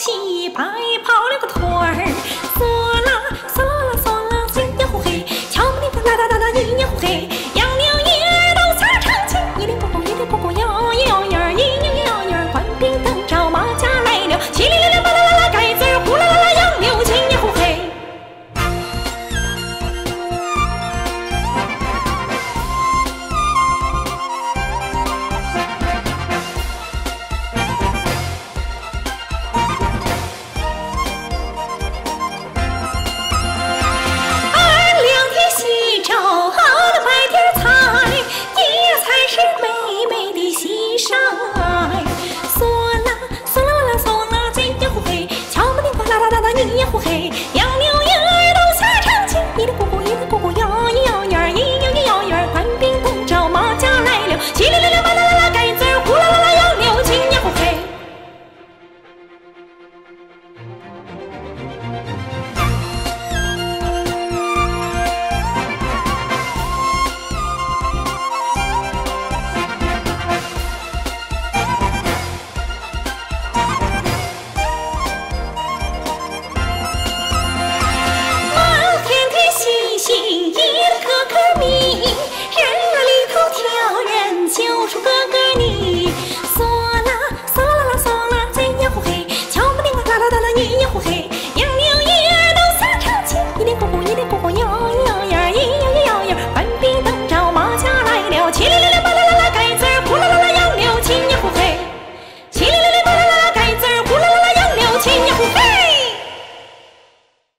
七百跑了个。